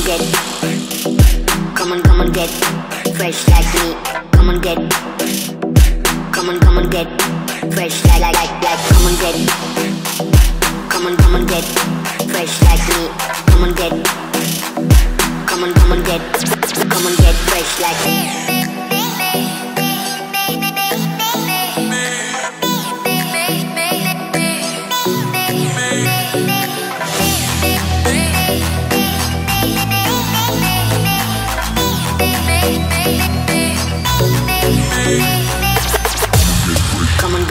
on, get. Come on, come on, get Fresh like me. Come on, get. Come on, come on, get Fresh like, like, like, like Come on, get. Come on, come on, get Fresh like me. Come on, get. Come on, come on, get. Come on, get fresh like me.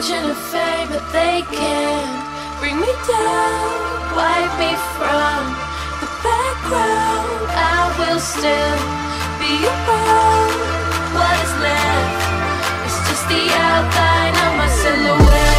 margin of fame, but they can't bring me down, wipe me from the background. I will still be around. What is left? It's just the outline of my silhouette.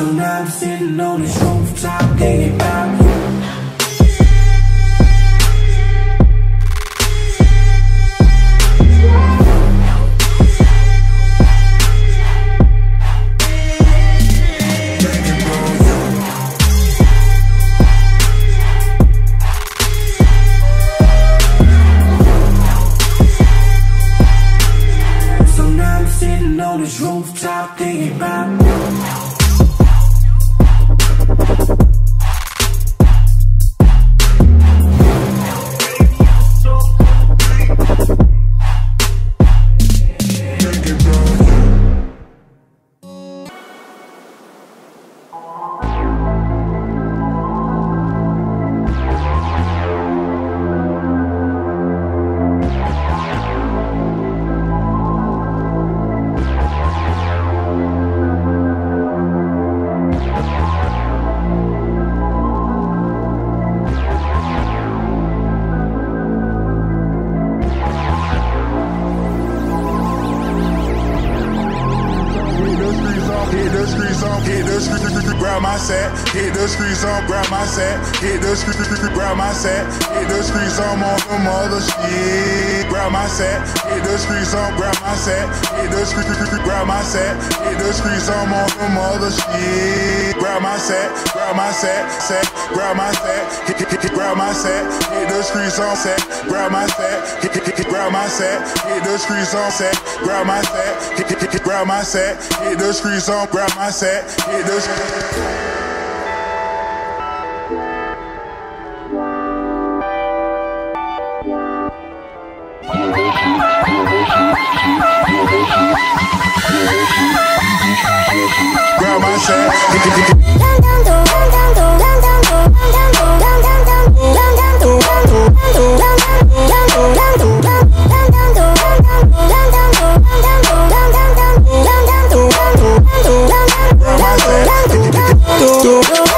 So now I'm sitting on this rooftop, thinking about you. Hit the streets, on grab my set. Hit the streets. Grab my set. do, do, do.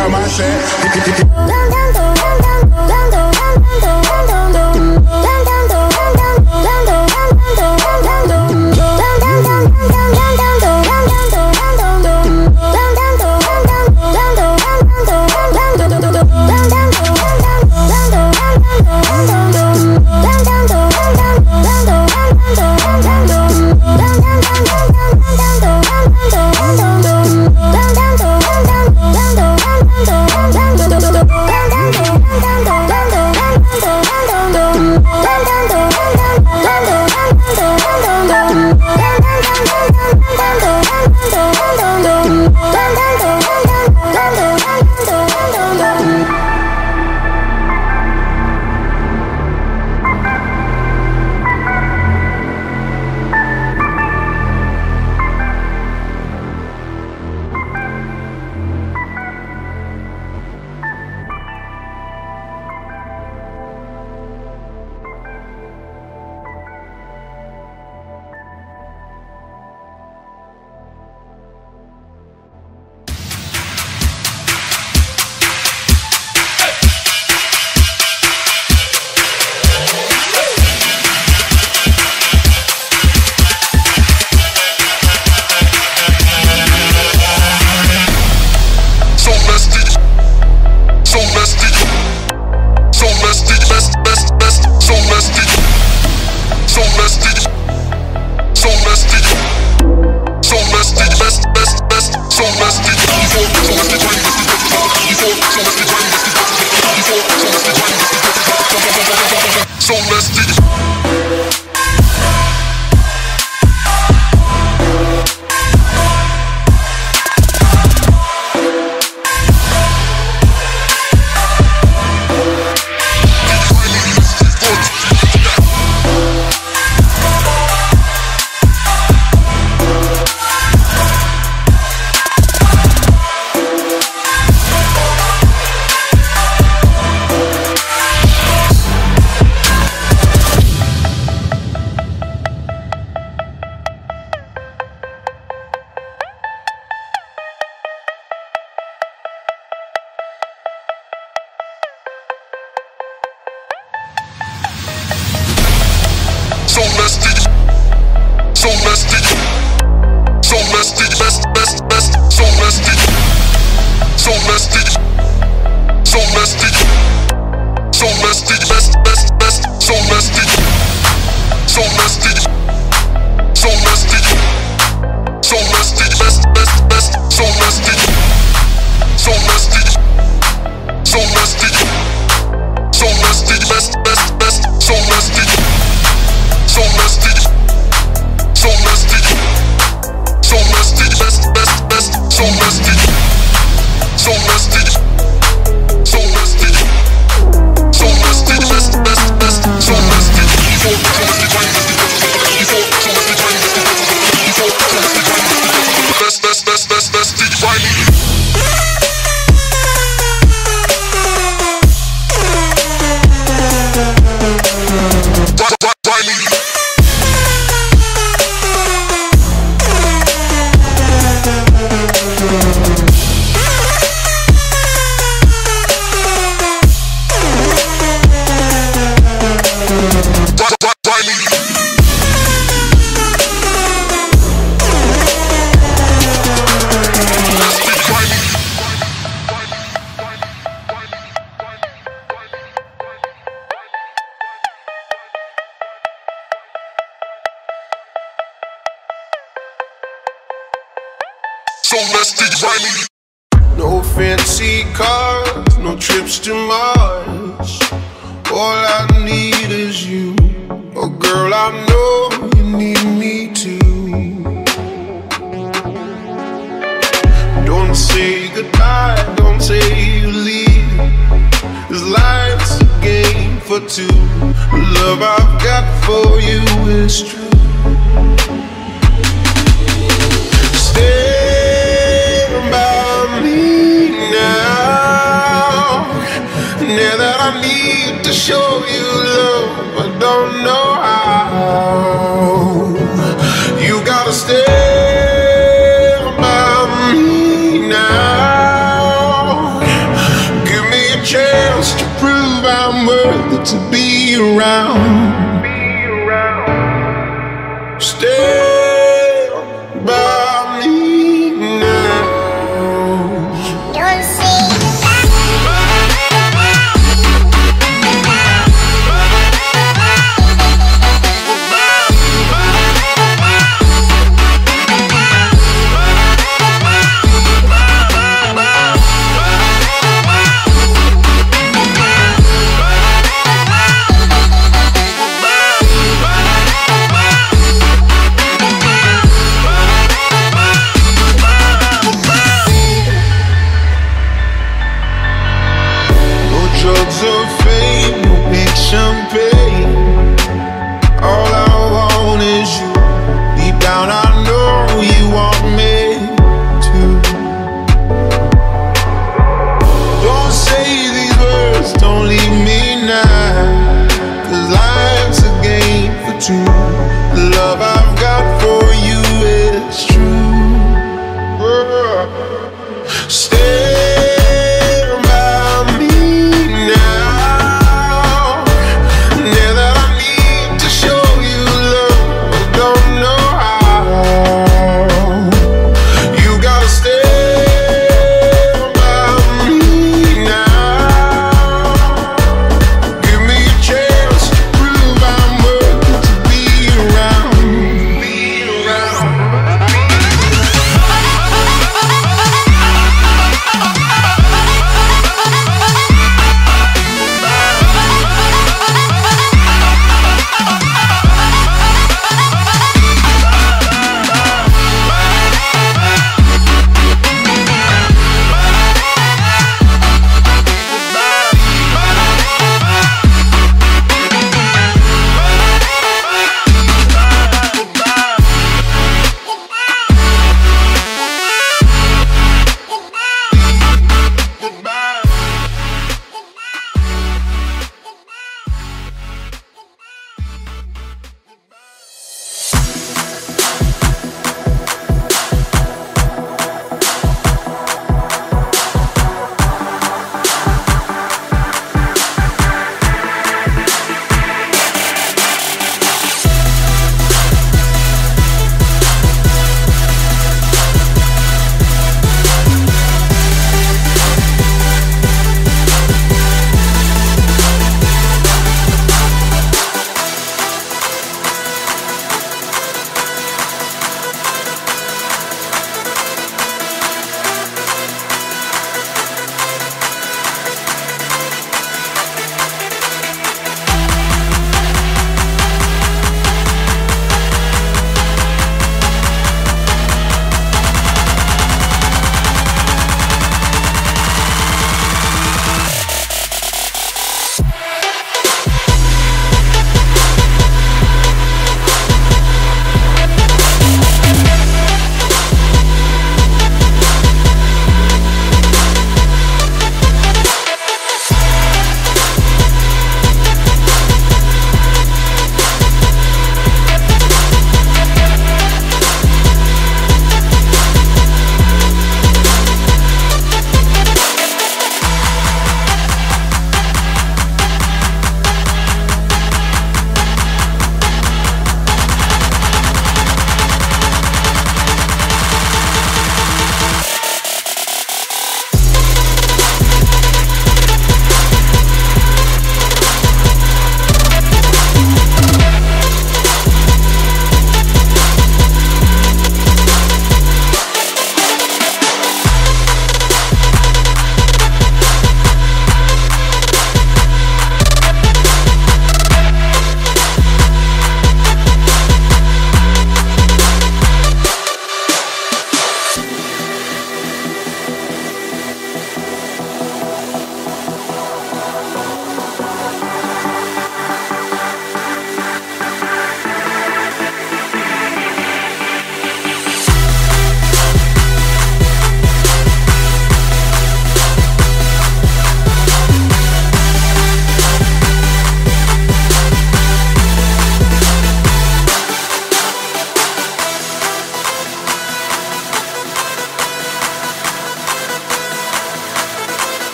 girl, my shit. So let's get no trips to All I need is you. Oh, girl, I know you need me too. Don't say goodbye, don't say you leave. This life's a game for two. The love I've got for you is true. To show you love, I don't know how. You gotta stand by me now. Give me a chance to prove I'm worthy to be around.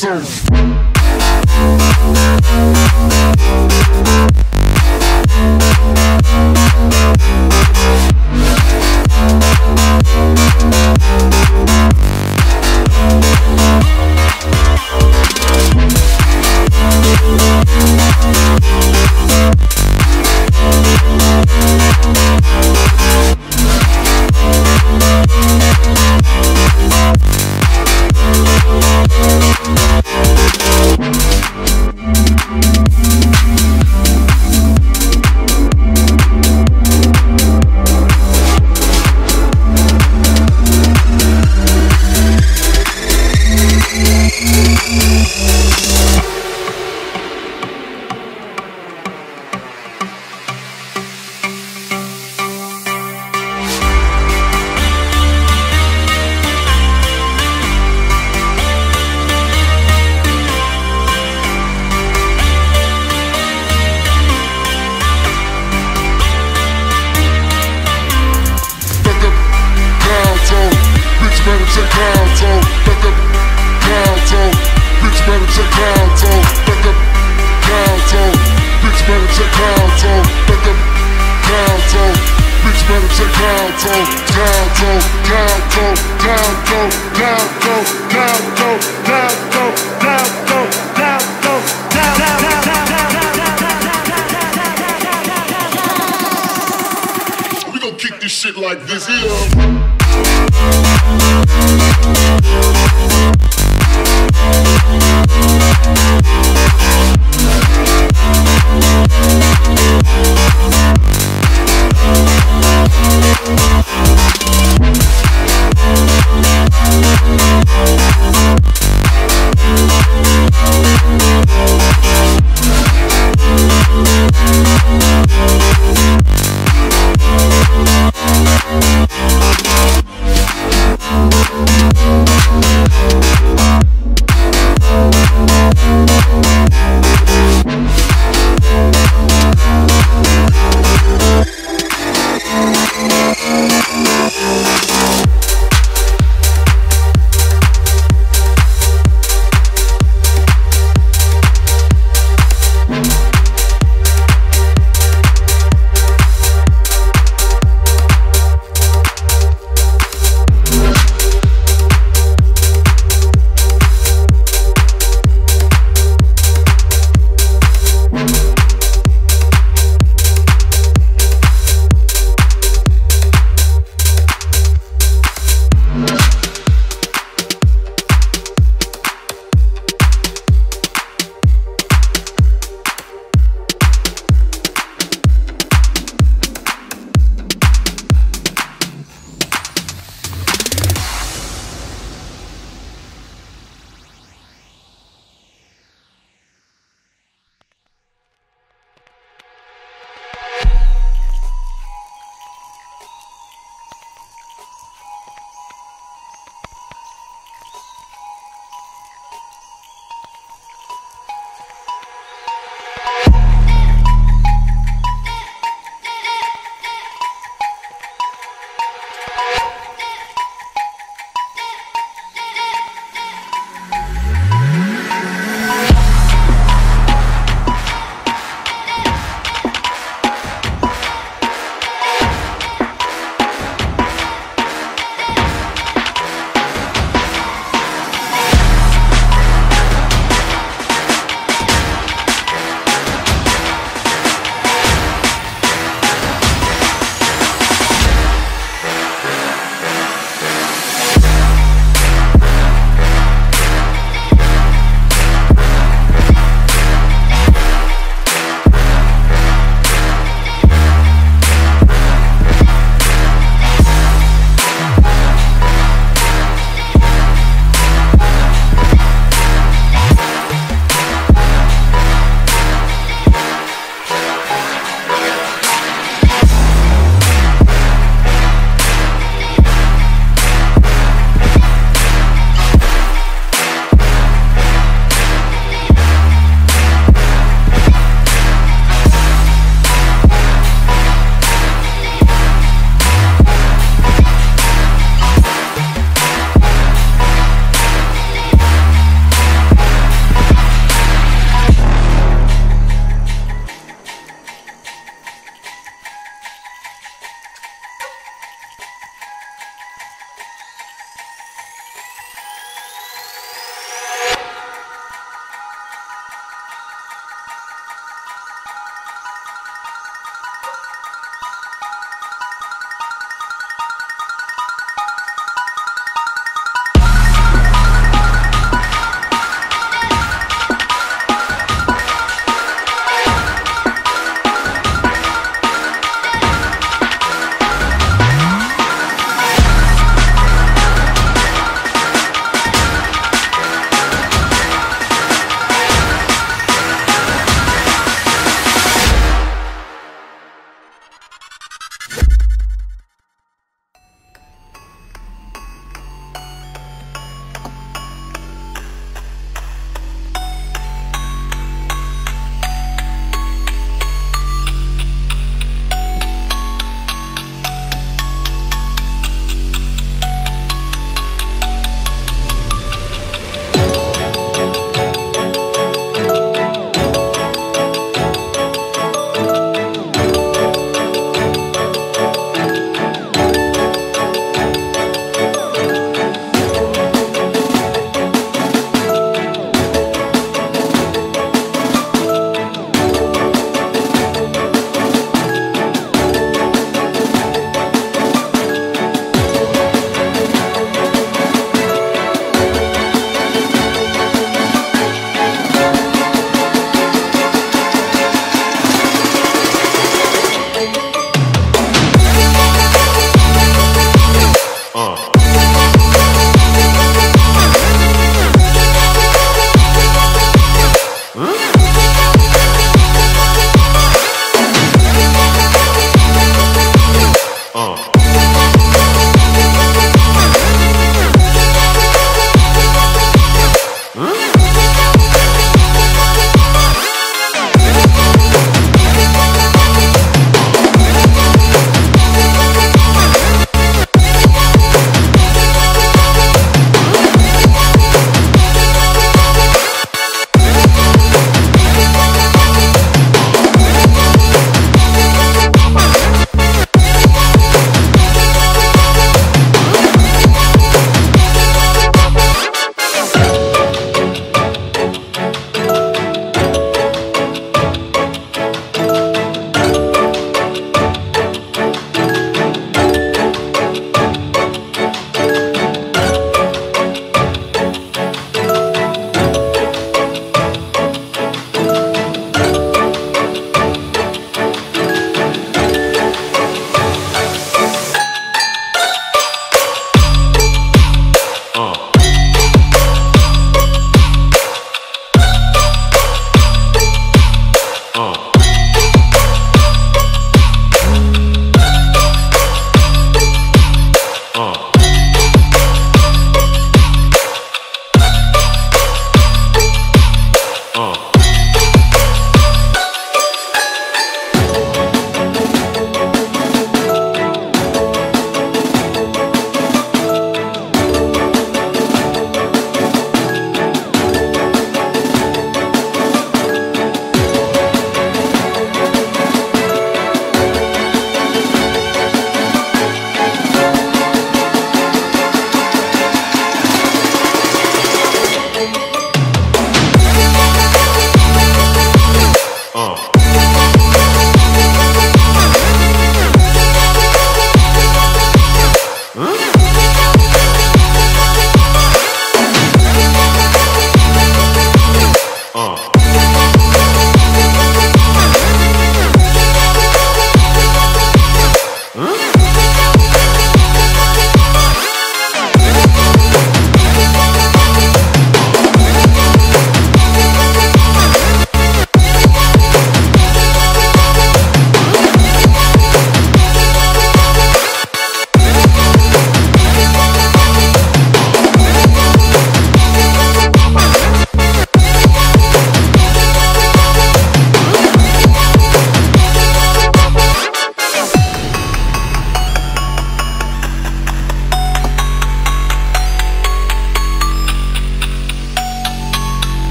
Cancelled. shit like this here.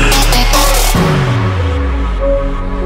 Thank you.